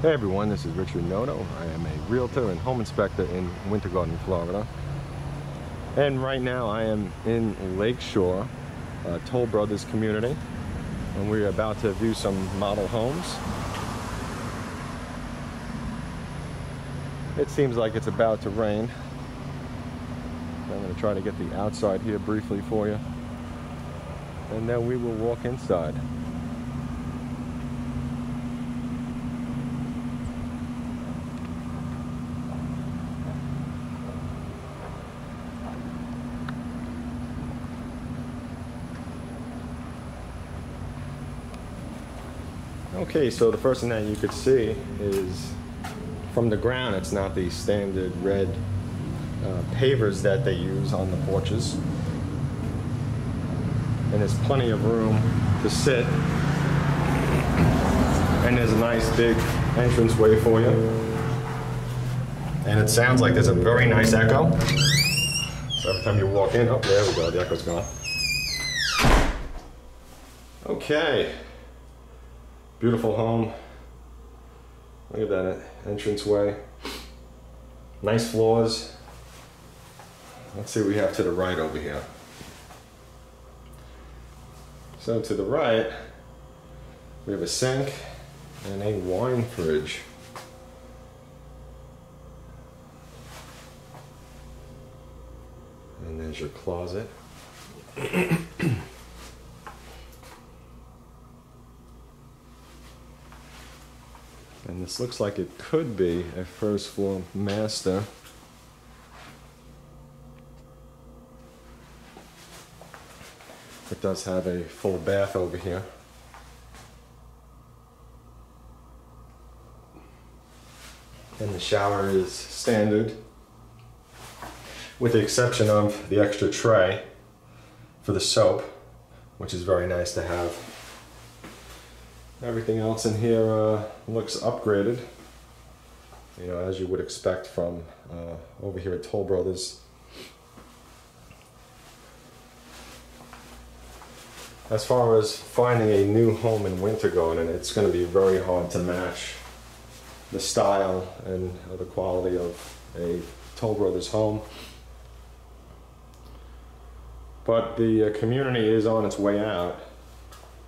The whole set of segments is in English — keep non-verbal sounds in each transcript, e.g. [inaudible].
Hey everyone, this is Richard Noto. I am a realtor and home inspector in Winter Garden, Florida. And right now I am in Lakeshore, uh, Toll Brothers community. And we're about to view some model homes. It seems like it's about to rain. I'm going to try to get the outside here briefly for you. And then we will walk inside. Okay, so the first thing that you could see is from the ground, it's not the standard red uh, pavers that they use on the porches. And there's plenty of room to sit. And there's a nice big entranceway for you. And it sounds like there's a very nice echo. So every time you walk in, oh, there we go, the echo's gone. Okay. Beautiful home. Look at that entranceway. Nice floors. Let's see what we have to the right over here. So to the right, we have a sink and a wine fridge. And there's your closet. [clears throat] And this looks like it could be a first floor master. It does have a full bath over here. And the shower is standard, with the exception of the extra tray for the soap, which is very nice to have. Everything else in here uh, looks upgraded, you know, as you would expect from uh, over here at Toll Brothers. As far as finding a new home in Winter going Garden, it's going to be very hard to match the style and the quality of a Toll Brothers home. But the uh, community is on its way out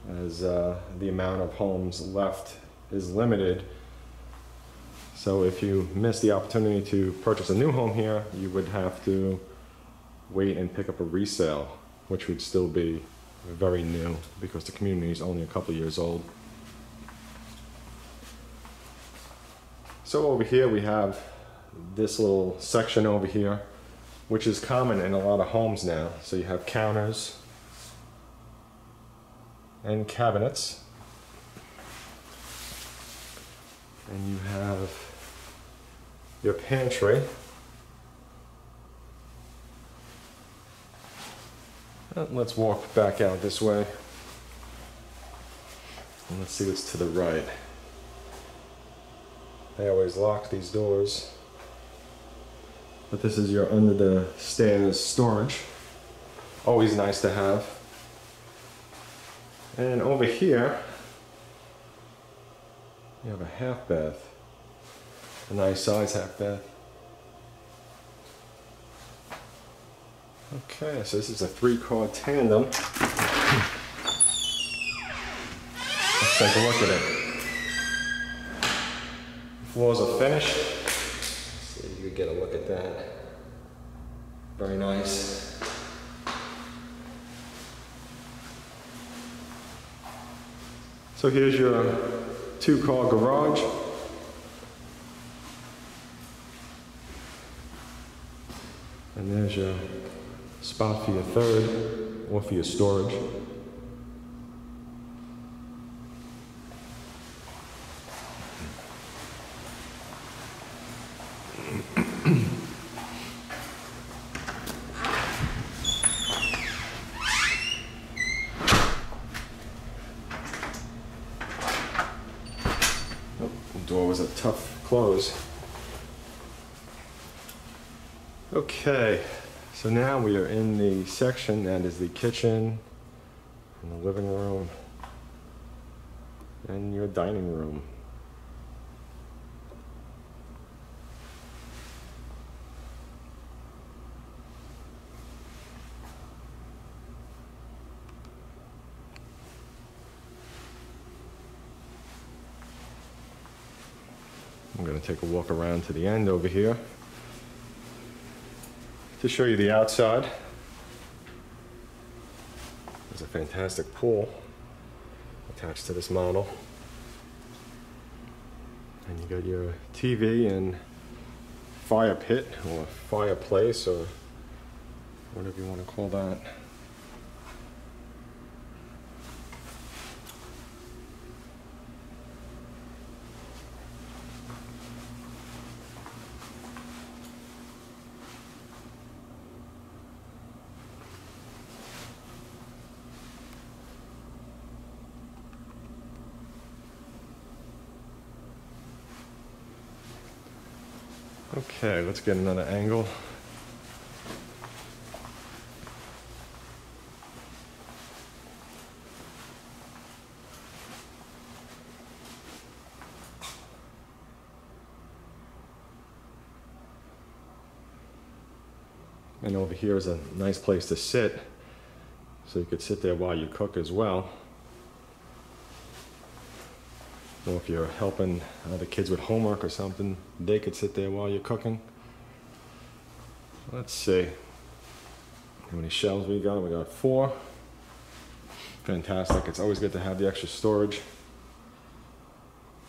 as uh, the amount of homes left is limited. So if you miss the opportunity to purchase a new home here, you would have to wait and pick up a resale, which would still be very new because the community is only a couple years old. So over here we have this little section over here, which is common in a lot of homes now. So you have counters and cabinets. And you have your pantry. And let's walk back out this way. And let's see what's to the right. They always lock these doors. But this is your under the stairs storage. Always nice to have. And over here, you have a half bath. A nice size half bath. Okay, so this is a three car tandem. Let's take a look at it. Floors are finished. See if you can get a look at that. Very nice. So here's your two car garage. And there's your spot for your third or for your storage. Okay, so now we are in the section that is the kitchen and the living room and your dining room. I'm going to take a walk around to the end over here to show you the outside. There's a fantastic pool attached to this model. And you got your TV and fire pit or fireplace or whatever you want to call that. Okay, let's get another angle. And over here is a nice place to sit. So you could sit there while you cook as well. Or if you're helping uh, the kids with homework or something, they could sit there while you're cooking. Let's see. How many shelves we got? We got four. Fantastic. It's always good to have the extra storage.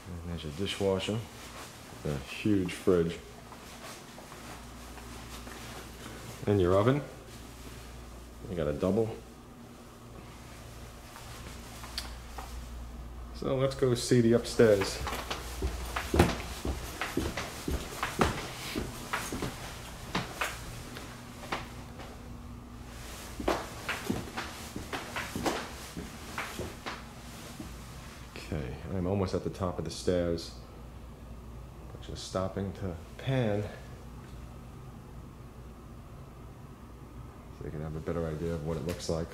And there's your dishwasher. A huge fridge. And your oven. You got a double. So let's go see the upstairs. Okay, I'm almost at the top of the stairs. Just stopping to pan. So you can have a better idea of what it looks like.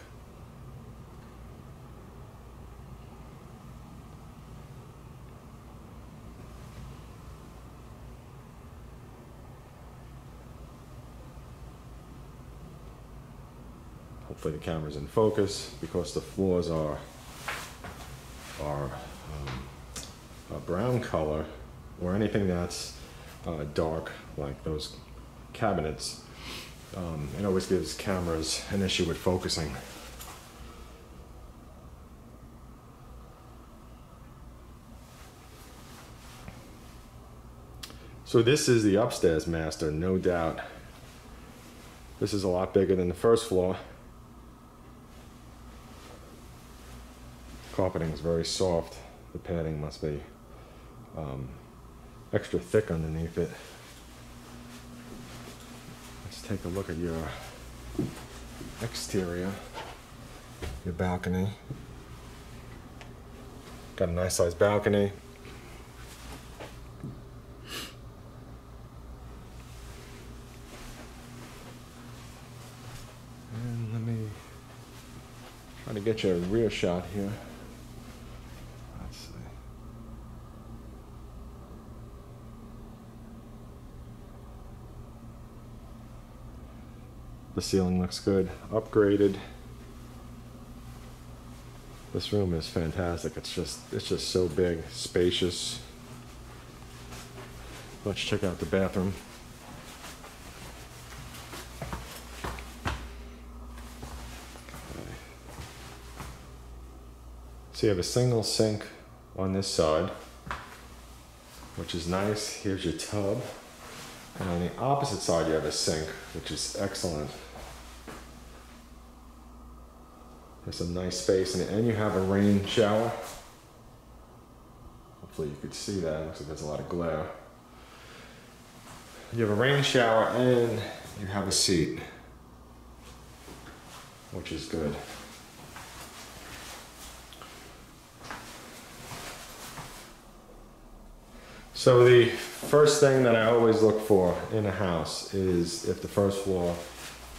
Hopefully the camera's in focus because the floors are are um, a brown color or anything that's uh, dark like those cabinets. Um, it always gives cameras an issue with focusing. So this is the upstairs master, no doubt. This is a lot bigger than the first floor. Carpeting is very soft. The padding must be um, extra thick underneath it. Let's take a look at your exterior, your balcony. Got a nice sized balcony. And let me try to get you a rear shot here. The ceiling looks good, upgraded. This room is fantastic. It's just it's just so big, spacious. Let's check out the bathroom. So you have a single sink on this side, which is nice. Here's your tub. And on the opposite side, you have a sink, which is excellent. There's some nice space it, and you have a rain shower. Hopefully you could see that, looks like there's a lot of glare. You have a rain shower and you have a seat, which is good. So the first thing that I always look for in a house is if the first floor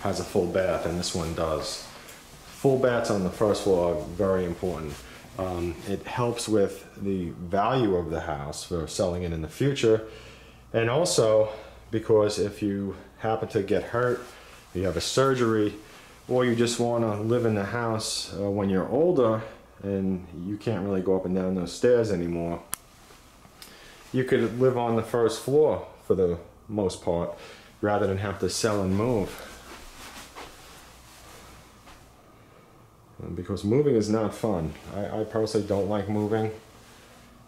has a full bath, and this one does. Full bats on the first floor are very important. Um, it helps with the value of the house for selling it in the future. And also because if you happen to get hurt, you have a surgery, or you just want to live in the house uh, when you're older and you can't really go up and down those stairs anymore, you could live on the first floor for the most part rather than have to sell and move. Because moving is not fun. I, I personally don't like moving.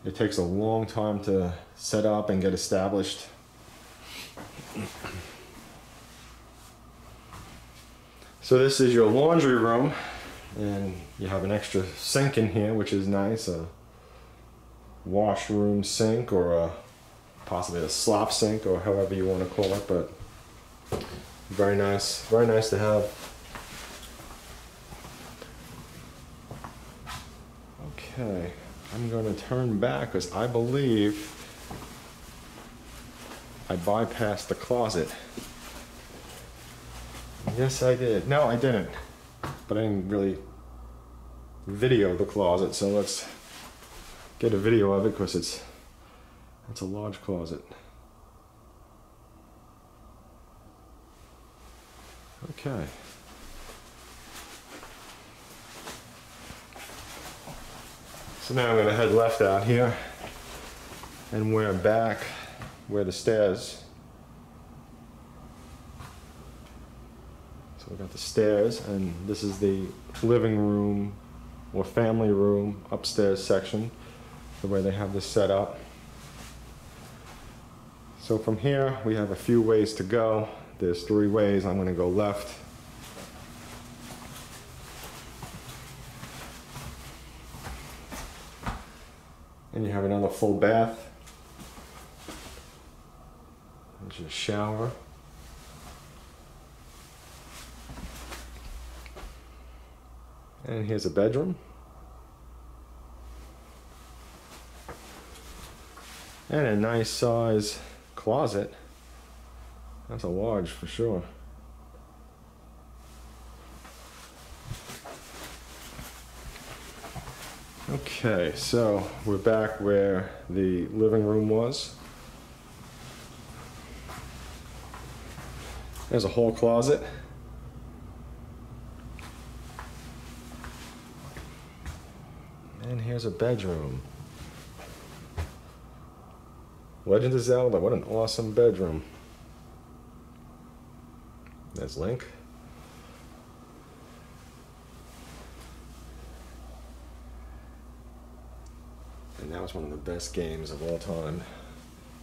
It takes a long time to set up and get established. So this is your laundry room and you have an extra sink in here which is nice a washroom sink or a possibly a slop sink or however you want to call it but very nice very nice to have okay I'm going to turn back because I believe I bypassed the closet. Yes I did. No I didn't. But I didn't really video the closet so let's get a video of it because it's it's a large closet. Okay so now I'm to head left out here and we're back where the stairs So we got the stairs, and this is the living room or family room upstairs section, the way they have this set up. So from here, we have a few ways to go. There's three ways. I'm going to go left. You have another full bath. There's your shower. And here's a bedroom. And a nice size closet. That's a large for sure. Okay, so we're back where the living room was. There's a whole closet. And here's a bedroom. Legend of Zelda, what an awesome bedroom. There's Link. And that was one of the best games of all time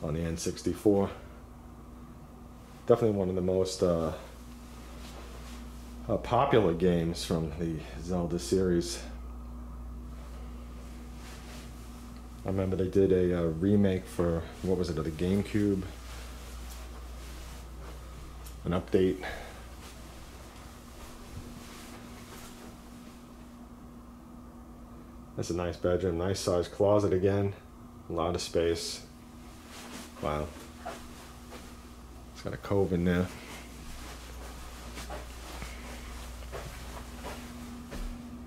on the N64. Definitely one of the most uh, uh, popular games from the Zelda series. I remember they did a, uh, remake for what was it, the GameCube, an update. That's a nice bedroom, nice sized closet again, a lot of space. Wow, it's got a cove in there.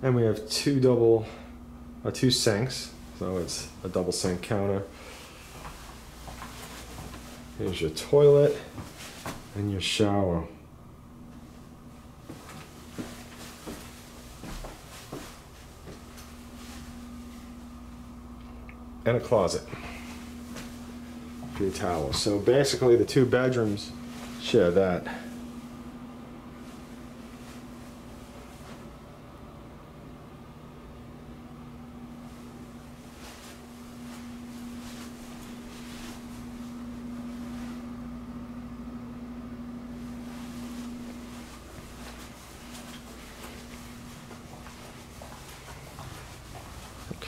And we have two double, uh, two sinks. So it's a double sink counter. Here's your toilet and your shower. And a closet for your towels. So basically the two bedrooms share that.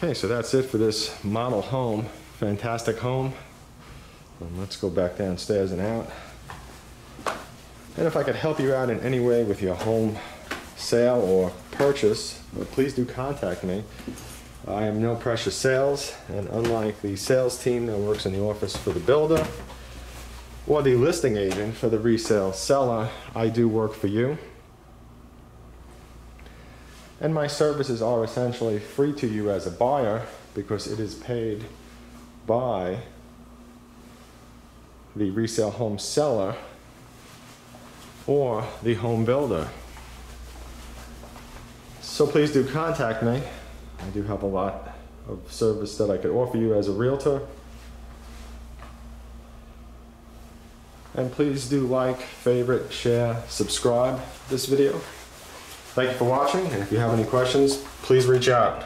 Okay, so that's it for this model home. Fantastic home. And let's go back downstairs and out. And if I could help you out in any way with your home sale or purchase, uh, please do contact me. I am no pressure sales, and unlike the sales team that works in the office for the builder or the listing agent for the resale seller, I do work for you. And my services are essentially free to you as a buyer because it is paid by the resale home seller or the home builder. So please do contact me. I do have a lot of service that I could offer you as a realtor. And please do like, favorite, share, subscribe this video. Thank you for watching, and if you have any questions, please reach out.